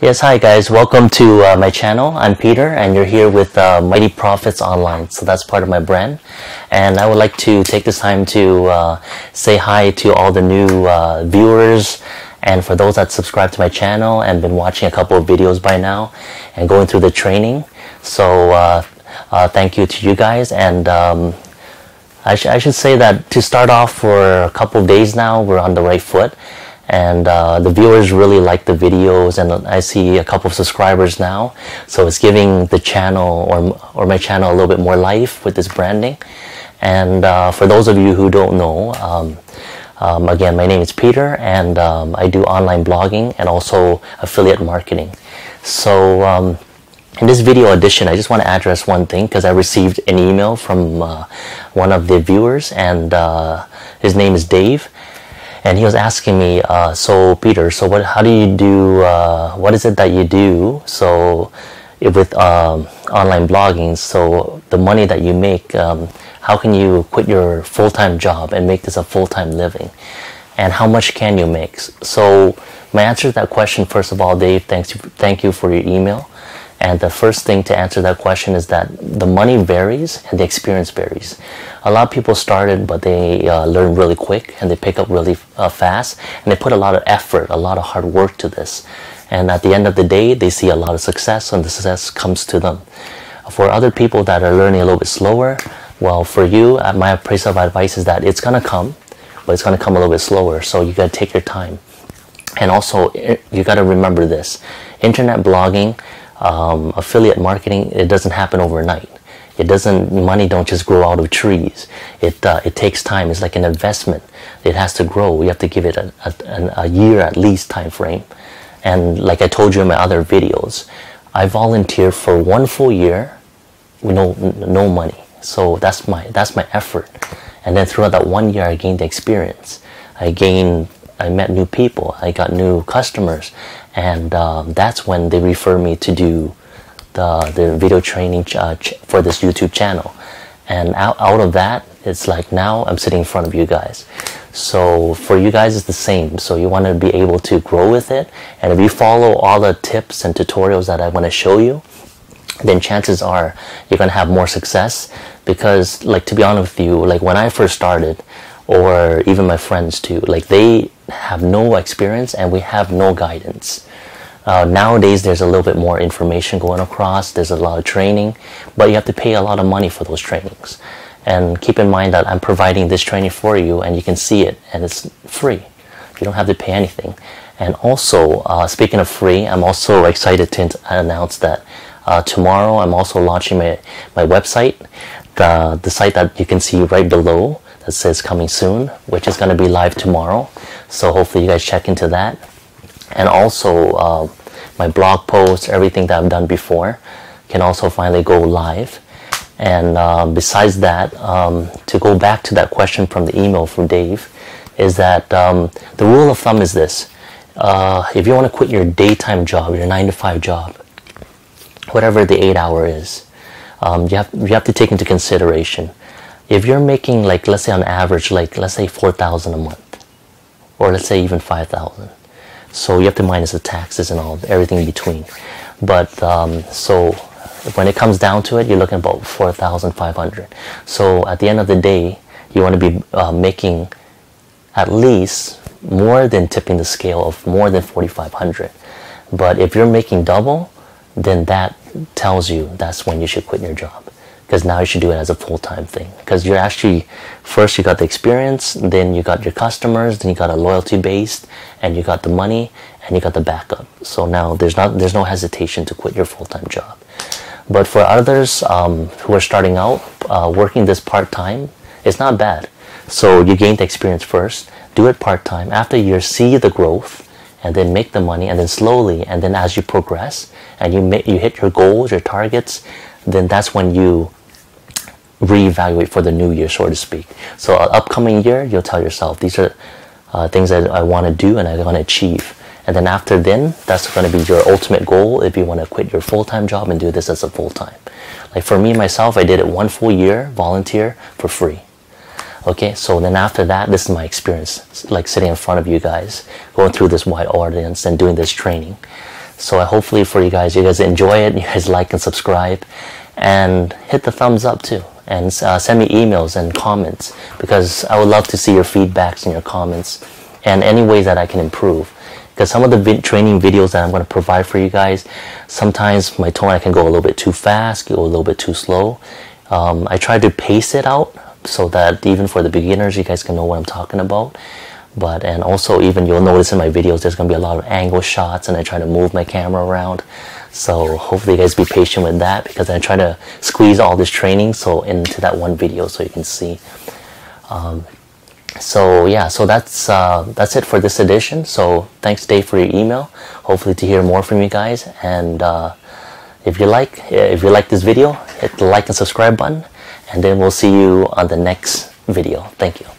Yes, hi guys. Welcome to uh, my channel. I'm Peter, and you're here with uh, Mighty Profits Online. So that's part of my brand, and I would like to take this time to uh, say hi to all the new uh, viewers, and for those that subscribe to my channel and been watching a couple of videos by now, and going through the training. So uh, uh, thank you to you guys, and um, I, sh- I should say that to start off for a couple of days now, we're on the right foot and uh, the viewers really like the videos and i see a couple of subscribers now. So it's giving the channel or, or my channel a little bit more life with this branding. And uh, for those of you who don't know um, um, again my name is peter and um, i do online blogging and also affiliate marketing. So um, in this video edition i just want to address one thing because i received an email from uh, one of the viewers and uh, his name is dave and he was asking me, uh, so Peter, so what? How do you do? Uh, what is it that you do? So with um, online blogging, so the money that you make, um, how can you quit your full time job and make this a full time living? And how much can you make? So my answer to that question, first of all, Dave, thanks, thank you for your email. And the first thing to answer that question is that the money varies and the experience varies. A lot of people started, but they uh, learn really quick and they pick up really uh, fast and they put a lot of effort, a lot of hard work to this. And at the end of the day, they see a lot of success and the success comes to them. For other people that are learning a little bit slower, well, for you, uh, my piece of advice is that it's going to come, but it's going to come a little bit slower. So you got to take your time. And also, eh, you got to remember this internet blogging um, affiliate marketing it doesn't happen overnight. It doesn't money don't just grow out of trees. It uh, it takes time. It's like an investment. It has to grow. You have to give it a, a, a year at least time frame. And like i told you in my other videos i volunteered for one full year with no no money. So that's my that's my effort. And then throughout that one year i gained experience. I gained I met new people, I got new customers, and um, that's when they refer me to do the, the video training ch- uh, ch- for this YouTube channel. And out, out of that, it's like now I'm sitting in front of you guys. So for you guys, it's the same. So you want to be able to grow with it. And if you follow all the tips and tutorials that I want to show you, then chances are you're going to have more success. Because, like, to be honest with you, like when I first started, or even my friends too, like they have no experience and we have no guidance. Uh, nowadays, there's a little bit more information going across. There's a lot of training, but you have to pay a lot of money for those trainings. And keep in mind that I'm providing this training for you, and you can see it, and it's free. You don't have to pay anything. And also, uh, speaking of free, I'm also excited to announce that uh, tomorrow I'm also launching my, my website, the, the site that you can see right below that says coming soon, which is going to be live tomorrow. So hopefully you guys check into that. And also uh, my blog posts, everything that I've done before can also finally go live. And uh, besides that, um, to go back to that question from the email from Dave, is that um, the rule of thumb is this. Uh, if you want to quit your daytime job, your 9 to 5 job, whatever the 8 hour is, um, you, have, you have to take into consideration if you're making like let's say on average like let's say 4000 a month or let's say even 5000 so you have to minus the taxes and all everything in between. But um, so when it comes down to it you're looking about 4500 so at the end of the day you want to be uh, making at least more than tipping the scale of more than 4500 but if you're making double then that tells you that's when you should quit your job because now you should do it as a full-time thing. Because you're actually first you got the experience then you got your customers then you got a loyalty base and you got the money and you got the backup. So now there's not there's no hesitation to quit your full-time job. But for others um, who are starting out uh, working this part-time it's not bad. So you gain the experience first do it part-time. After you see the growth and then make the money and then slowly and then as you progress and you make, you hit your goals your targets then that's when you reevaluate for the new year, so to speak. So, uh, upcoming year, you'll tell yourself these are uh, things that I want to do and I want to achieve. And then after then, that's going to be your ultimate goal if you want to quit your full time job and do this as a full time. Like for me myself, I did it one full year, volunteer for free. Okay, so then after that, this is my experience, like sitting in front of you guys, going through this wide audience and doing this training. So I hopefully for you guys, you guys enjoy it. You guys like and subscribe, and hit the thumbs up too, and uh, send me emails and comments because I would love to see your feedbacks and your comments, and any ways that I can improve. Because some of the training videos that I'm going to provide for you guys, sometimes my tone I can go a little bit too fast, go a little bit too slow. Um, I try to pace it out so that even for the beginners, you guys can know what I'm talking about but and also even you'll notice in my videos there's to be a lot of angle shots and I try to move my camera around. So hopefully you guys be patient with that because I try to squeeze all this training so into that one video so you can see. Um, so yeah so that's uh, that's it for this edition. So thanks Dave for your email. Hopefully to hear more from you guys. And uh, if you like if you like this video hit the like and subscribe button. And then we'll see you on the next video. Thank you